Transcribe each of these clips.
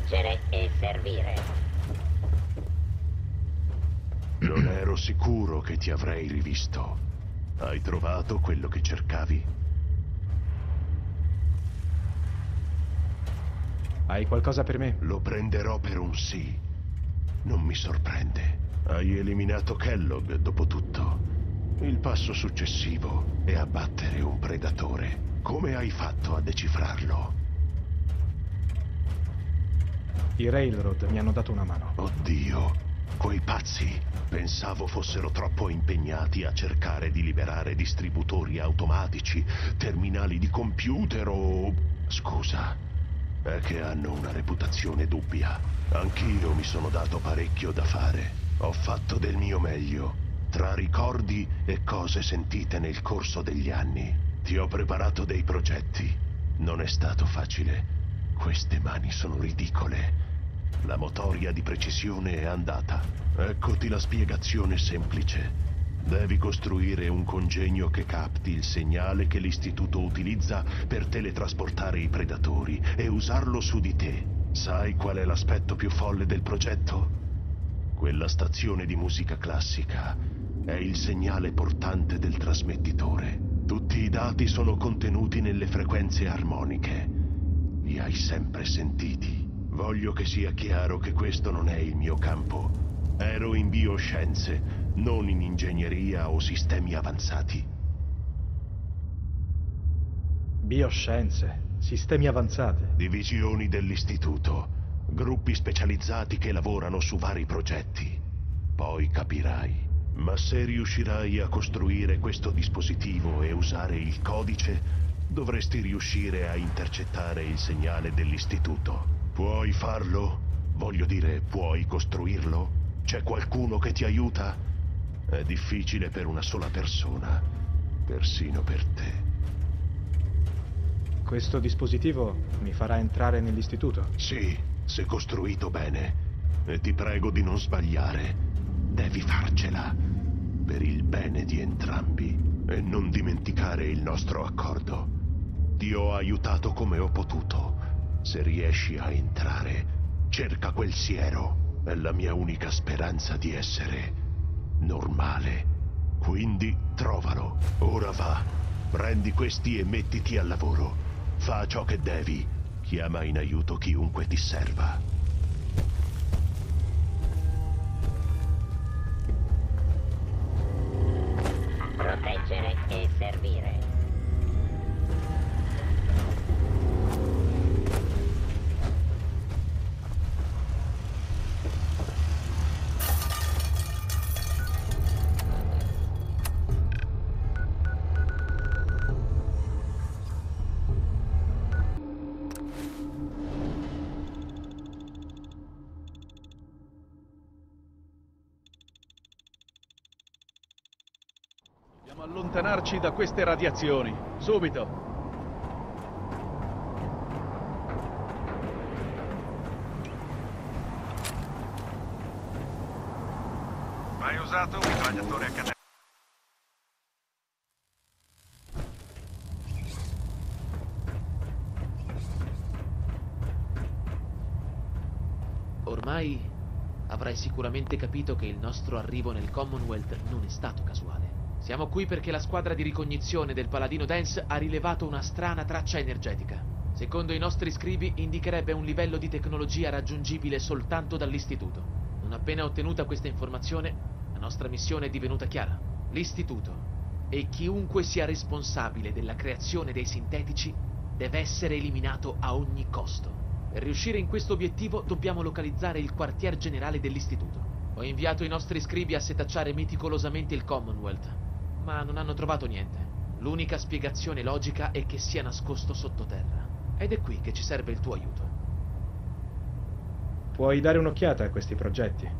Proteggere e servire. Non ero sicuro che ti avrei rivisto. Hai trovato quello che cercavi? Hai qualcosa per me? Lo prenderò per un sì. Non mi sorprende. Hai eliminato Kellogg, dopo tutto. Il passo successivo è abbattere un predatore. Come hai fatto a decifrarlo? I Railroad mi hanno dato una mano. Oddio, quei pazzi. Pensavo fossero troppo impegnati a cercare di liberare distributori automatici, terminali di computer o... Scusa, è che hanno una reputazione dubbia. Anch'io mi sono dato parecchio da fare. Ho fatto del mio meglio, tra ricordi e cose sentite nel corso degli anni. Ti ho preparato dei progetti. Non è stato facile. Queste mani sono ridicole. La motoria di precisione è andata. Eccoti la spiegazione semplice. Devi costruire un congegno che capti il segnale che l'istituto utilizza per teletrasportare i predatori e usarlo su di te. Sai qual è l'aspetto più folle del progetto? Quella stazione di musica classica è il segnale portante del trasmettitore. Tutti i dati sono contenuti nelle frequenze armoniche. Li hai sempre sentiti. Voglio che sia chiaro che questo non è il mio campo. Ero in bioscienze, non in ingegneria o sistemi avanzati. Bioscienze, sistemi avanzati. Divisioni dell'istituto, gruppi specializzati che lavorano su vari progetti. Poi capirai. Ma se riuscirai a costruire questo dispositivo e usare il codice, dovresti riuscire a intercettare il segnale dell'istituto. Puoi farlo? Voglio dire, puoi costruirlo? C'è qualcuno che ti aiuta? È difficile per una sola persona, persino per te. Questo dispositivo mi farà entrare nell'istituto? Sì, se costruito bene. E ti prego di non sbagliare. Devi farcela. Per il bene di entrambi. E non dimenticare il nostro accordo. Ti ho aiutato come ho potuto. Se riesci a entrare, cerca quel siero. È la mia unica speranza di essere normale. Quindi trovalo. Ora va. Prendi questi e mettiti al lavoro. Fa ciò che devi. Chiama in aiuto chiunque ti serva. Allontanarci da queste radiazioni. Subito. Hai usato un mitragliatore a cannella? Ormai avrai sicuramente capito che il nostro arrivo nel Commonwealth non è stato casuale. Siamo qui perché la squadra di ricognizione del Paladino Dance ha rilevato una strana traccia energetica. Secondo i nostri scrivi indicherebbe un livello di tecnologia raggiungibile soltanto dall'istituto. Non appena ottenuta questa informazione, la nostra missione è divenuta chiara. L'istituto e chiunque sia responsabile della creazione dei sintetici deve essere eliminato a ogni costo. Per riuscire in questo obiettivo dobbiamo localizzare il quartier generale dell'istituto. Ho inviato i nostri scribi a setacciare meticolosamente il Commonwealth, ma non hanno trovato niente. L'unica spiegazione logica è che sia nascosto sottoterra. Ed è qui che ci serve il tuo aiuto. Puoi dare un'occhiata a questi progetti.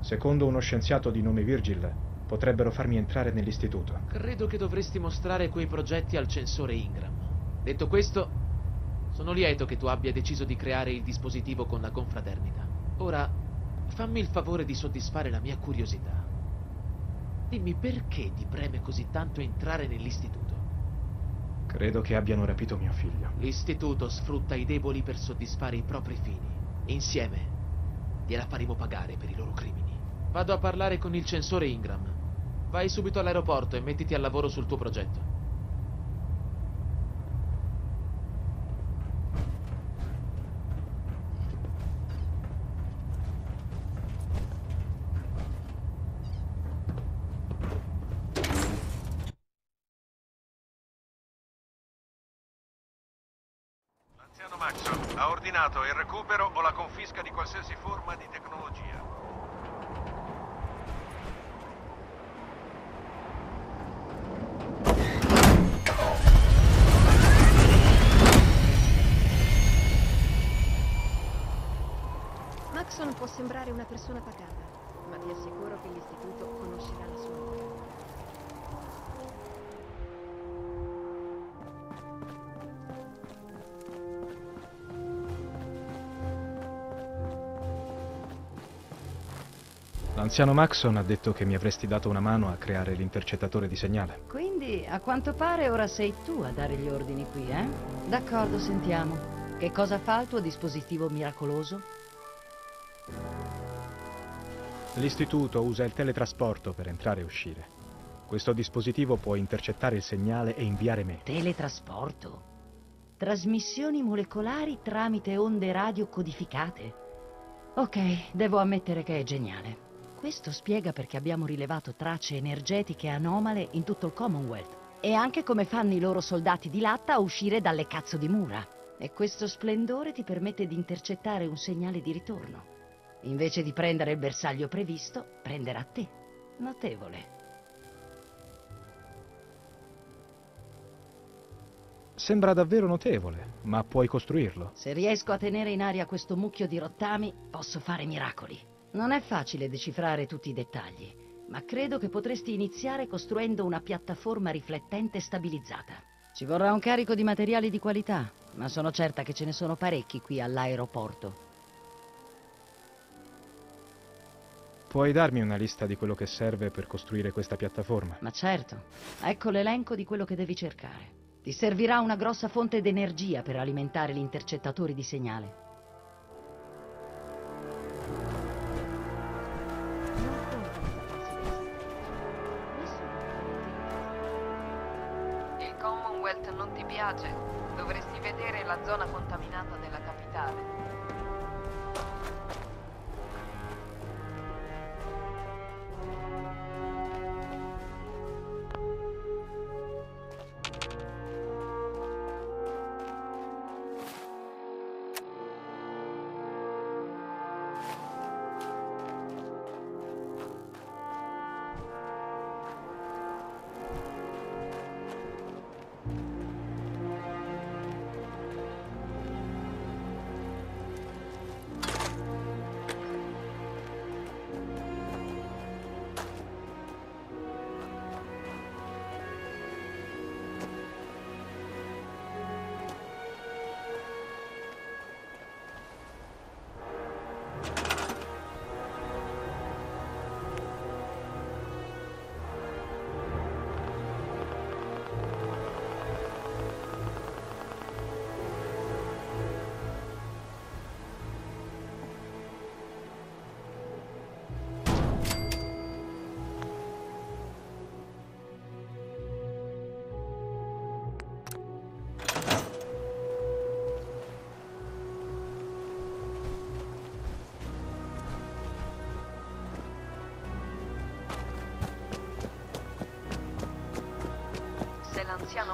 Secondo uno scienziato di nome Virgil, potrebbero farmi entrare nell'istituto. Credo che dovresti mostrare quei progetti al censore Ingram. Detto questo, sono lieto che tu abbia deciso di creare il dispositivo con la confraternita. Ora, fammi il favore di soddisfare la mia curiosità. Dimmi perché ti preme così tanto entrare nell'istituto. Credo che abbiano rapito mio figlio. L'istituto sfrutta i deboli per soddisfare i propri fini. Insieme gliela faremo pagare per i loro crimini. Vado a parlare con il censore Ingram. Vai subito all'aeroporto e mettiti al lavoro sul tuo progetto. L'anziano Maxon ha ordinato il recupero o la confisca di qualsiasi forma di tecnologia. Maxon può sembrare una persona pacata, ma ti assicuro L'anziano Maxon ha detto che mi avresti dato una mano a creare l'intercettatore di segnale. Quindi, a quanto pare, ora sei tu a dare gli ordini qui, eh? D'accordo, sentiamo. Che cosa fa il tuo dispositivo miracoloso? L'istituto usa il teletrasporto per entrare e uscire. Questo dispositivo può intercettare il segnale e inviare me. Teletrasporto? Trasmissioni molecolari tramite onde radio codificate? Ok, devo ammettere che è geniale. Questo spiega perché abbiamo rilevato tracce energetiche anomale in tutto il Commonwealth. E anche come fanno i loro soldati di latta a uscire dalle cazzo di mura. E questo splendore ti permette di intercettare un segnale di ritorno. Invece di prendere il bersaglio previsto, prenderà te. Notevole. Sembra davvero notevole, ma puoi costruirlo. Se riesco a tenere in aria questo mucchio di rottami, posso fare miracoli. Non è facile decifrare tutti i dettagli, ma credo che potresti iniziare costruendo una piattaforma riflettente stabilizzata. Ci vorrà un carico di materiali di qualità, ma sono certa che ce ne sono parecchi qui all'aeroporto. Puoi darmi una lista di quello che serve per costruire questa piattaforma? Ma certo, ecco l'elenco di quello che devi cercare. Ti servirà una grossa fonte d'energia per alimentare gli intercettatori di segnale. Commonwealth non ti piace? Dovresti vedere la zona contaminata della capitale.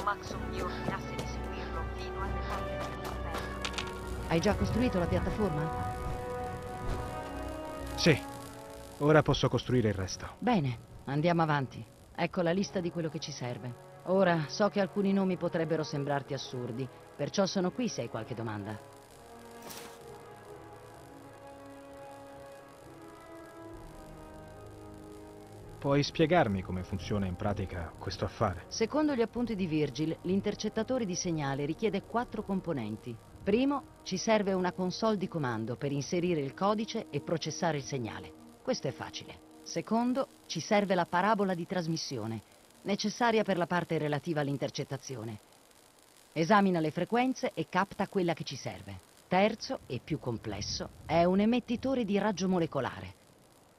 Maxon mi ordinasse di seguirlo fino alle porte dell'inferno. Hai già costruito la piattaforma? Sì. Ora posso costruire il resto. Bene, andiamo avanti. Ecco la lista di quello che ci serve. Ora, so che alcuni nomi potrebbero sembrarti assurdi, perciò sono qui se hai qualche domanda. Puoi spiegarmi come funziona in pratica questo affare? Secondo gli appunti di Virgil, l'intercettatore di segnale richiede quattro componenti. Primo, ci serve una console di comando per inserire il codice e processare il segnale. Questo è facile. Secondo, ci serve la parabola di trasmissione, necessaria per la parte relativa all'intercettazione. Esamina le frequenze e capta quella che ci serve. Terzo e più complesso è un emettitore di raggio molecolare.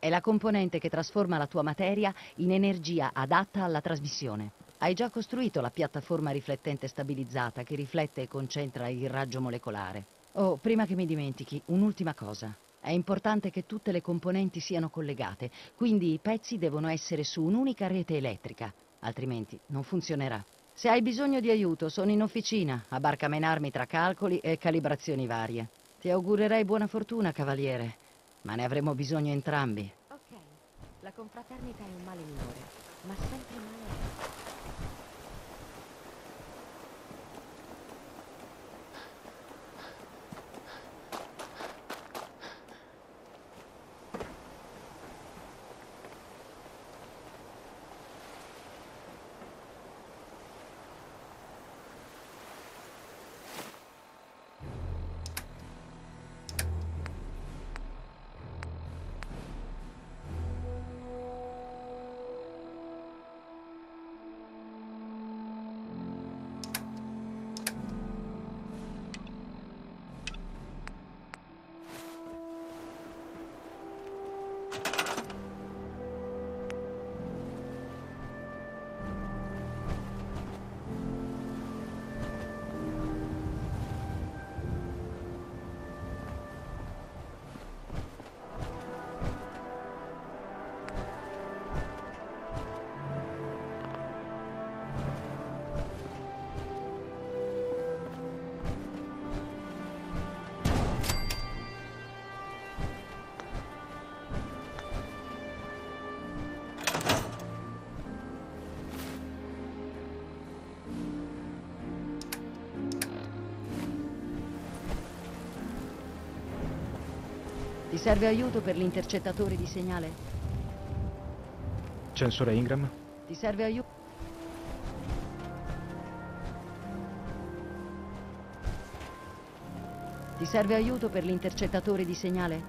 È la componente che trasforma la tua materia in energia adatta alla trasmissione. Hai già costruito la piattaforma riflettente stabilizzata che riflette e concentra il raggio molecolare. Oh, prima che mi dimentichi, un'ultima cosa. È importante che tutte le componenti siano collegate, quindi i pezzi devono essere su un'unica rete elettrica, altrimenti non funzionerà. Se hai bisogno di aiuto, sono in officina a barcamenarmi tra calcoli e calibrazioni varie. Ti augurerei buona fortuna, cavaliere, ma ne avremo bisogno entrambi. Ok, la confraternita è un male minore, ma sempre male Ti serve aiuto per l'intercettatore di segnale? Censore Ingram? Ti serve aiuto? Ti serve aiuto per l'intercettatore di segnale?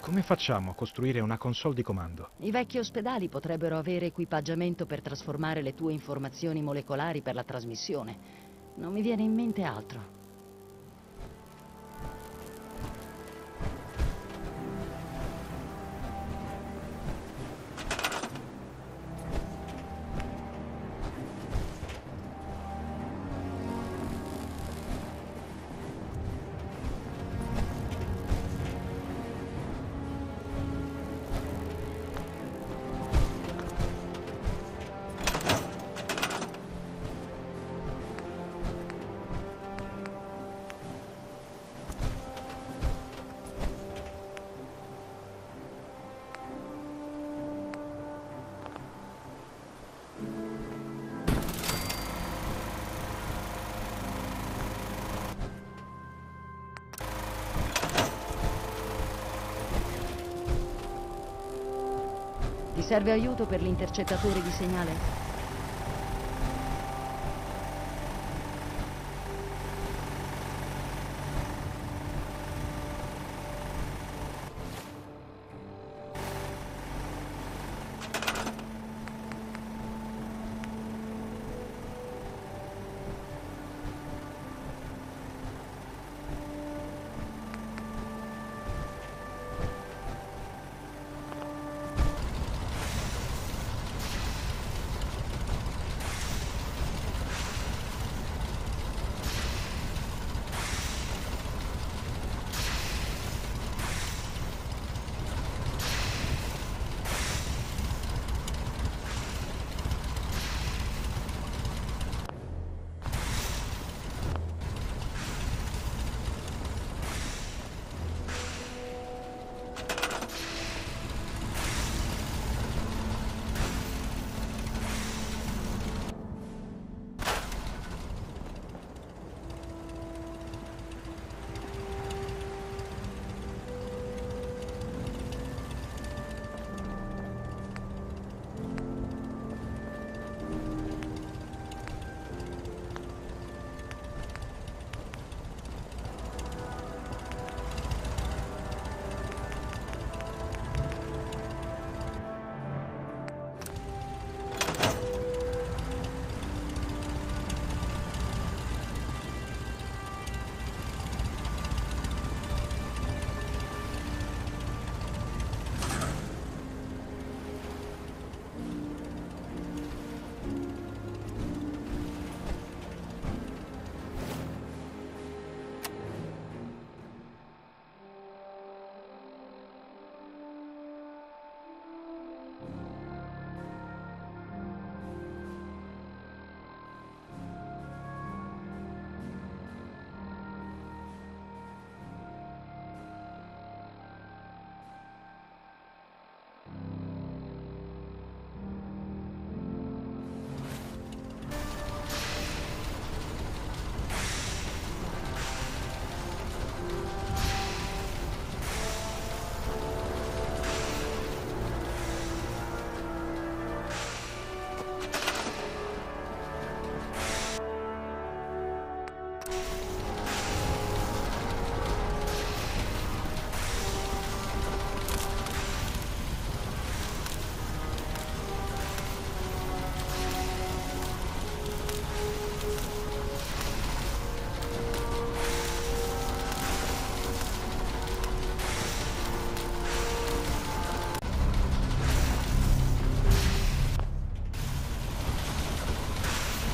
Come facciamo a costruire una console di comando? I vecchi ospedali potrebbero avere equipaggiamento per trasformare le tue informazioni molecolari per la trasmissione. Non mi viene in mente altro. Serve aiuto per l'intercettatore di segnale?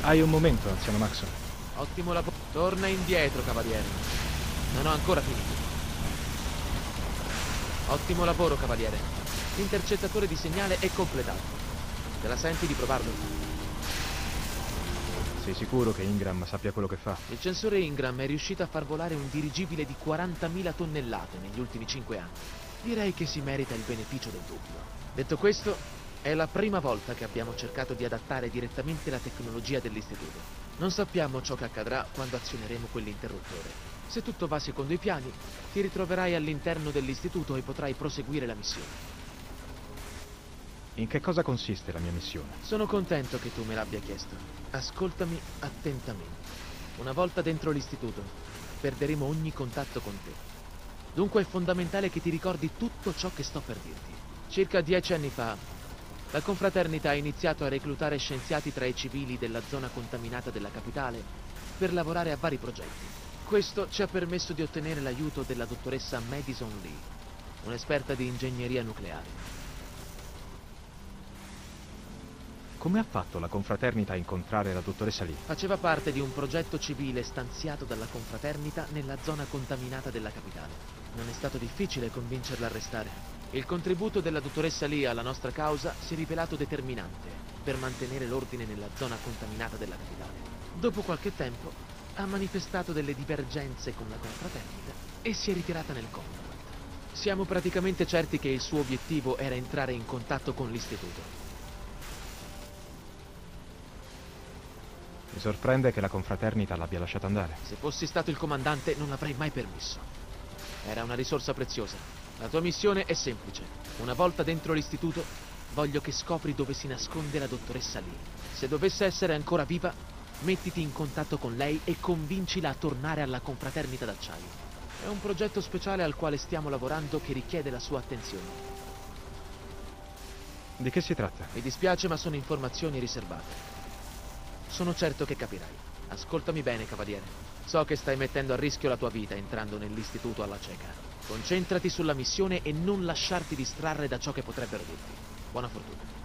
Hai un momento, anziano Maxon. Ottimo lavoro. Torna indietro, cavaliere. Non ho ancora finito. Ottimo lavoro, cavaliere. L'intercettatore di segnale è completato. Te la senti di provarlo? Sei sicuro che Ingram sappia quello che fa? Il censore Ingram è riuscito a far volare un dirigibile di 40.000 tonnellate negli ultimi 5 anni. Direi che si merita il beneficio del dubbio. Detto questo, è la prima volta che abbiamo cercato di adattare direttamente la tecnologia dell'istituto. Non sappiamo ciò che accadrà quando azioneremo quell'interruttore. Se tutto va secondo i piani, ti ritroverai all'interno dell'istituto e potrai proseguire la missione. In che cosa consiste la mia missione? Sono contento che tu me l'abbia chiesto. Ascoltami attentamente. Una volta dentro l'istituto, perderemo ogni contatto con te. Dunque è fondamentale che ti ricordi tutto ciò che sto per dirti. Circa dieci anni fa, la confraternita ha iniziato a reclutare scienziati tra i civili della zona contaminata della capitale per lavorare a vari progetti. Questo ci ha permesso di ottenere l'aiuto della dottoressa Madison Lee, un'esperta di ingegneria nucleare. Come ha fatto la confraternita a incontrare la dottoressa Lee? Faceva parte di un progetto civile stanziato dalla confraternita nella zona contaminata della capitale. Non è stato difficile convincerla a restare. Il contributo della dottoressa Lee alla nostra causa si è rivelato determinante per mantenere l'ordine nella zona contaminata della capitale. Dopo qualche tempo ha manifestato delle divergenze con la confraternita e si è ritirata nel Commonwealth. Siamo praticamente certi che il suo obiettivo era entrare in contatto con l'istituto. Mi sorprende che la confraternita l'abbia lasciata andare. Se fossi stato il comandante non l'avrei mai permesso. Era una risorsa preziosa. La tua missione è semplice. Una volta dentro l'istituto, voglio che scopri dove si nasconde la dottoressa Lee. Se dovesse essere ancora viva, mettiti in contatto con lei e convincila a tornare alla confraternita d'acciaio. È un progetto speciale al quale stiamo lavorando che richiede la sua attenzione. Di che si tratta? Mi dispiace, ma sono informazioni riservate. Sono certo che capirai. Ascoltami bene, cavaliere. So che stai mettendo a rischio la tua vita entrando nell'istituto alla cieca. Concentrati sulla missione e non lasciarti distrarre da ciò che potrebbero dirti. Buona fortuna.